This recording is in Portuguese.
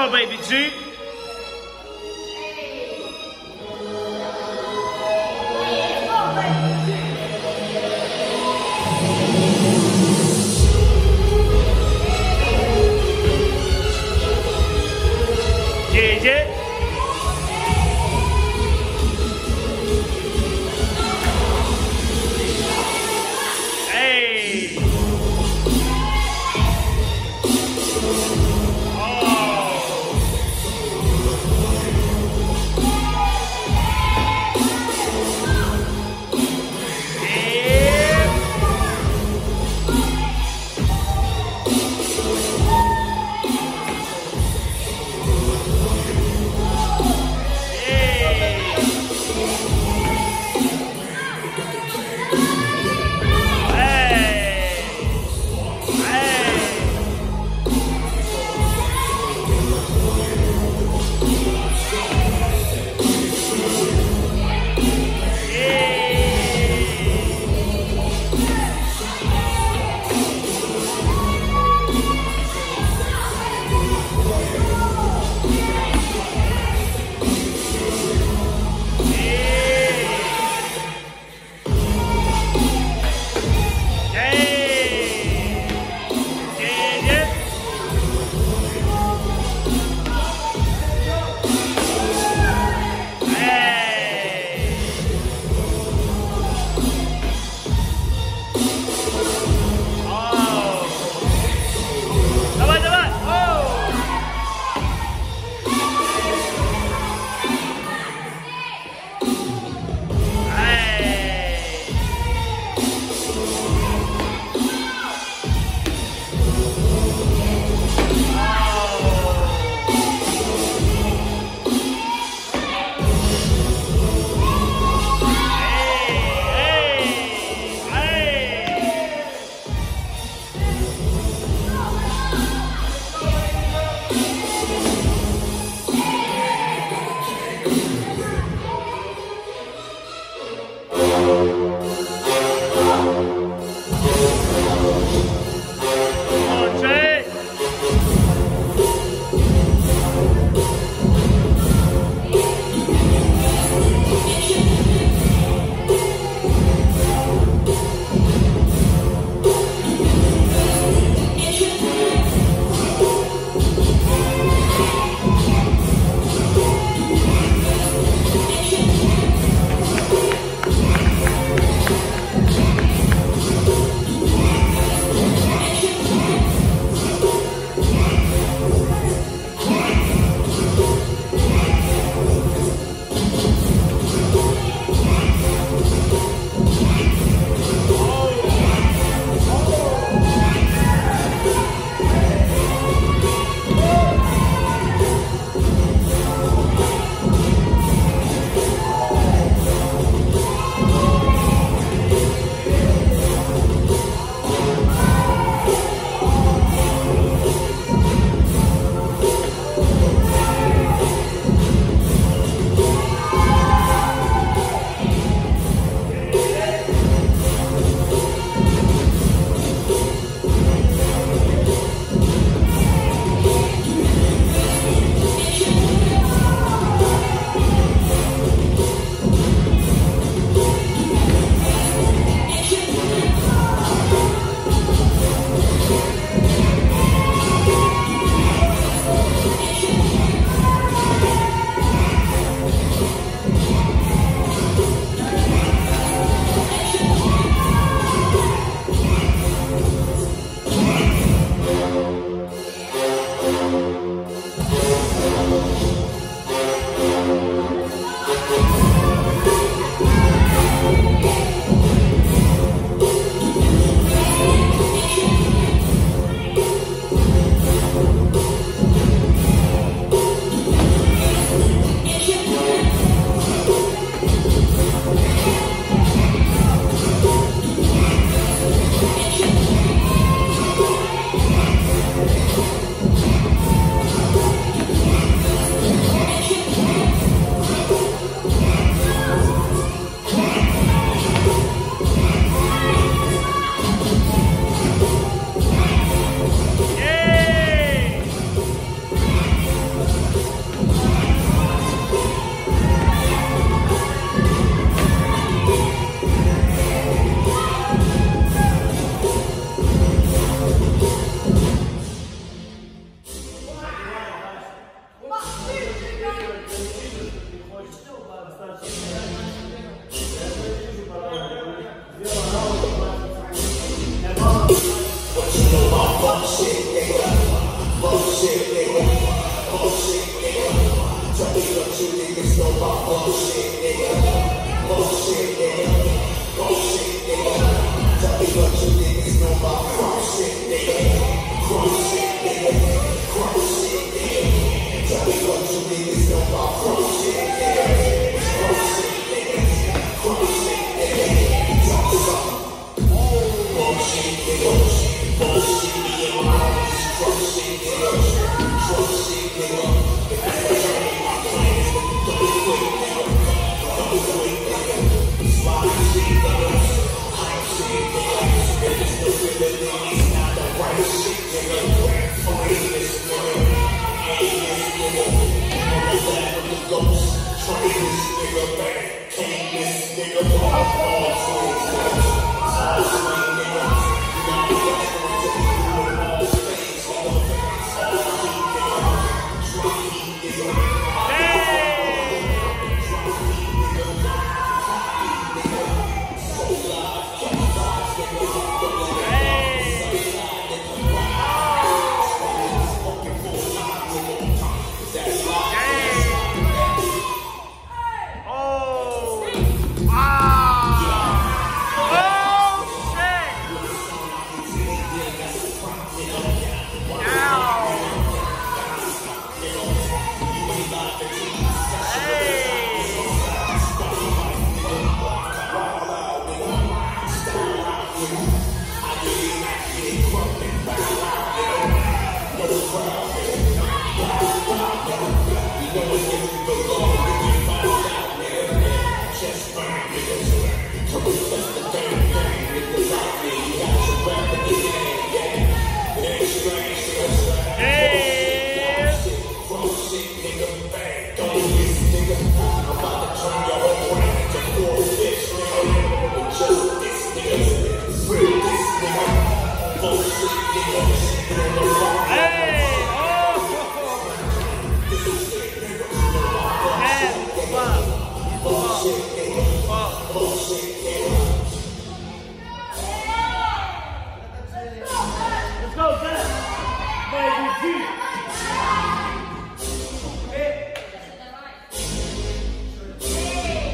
my baby G.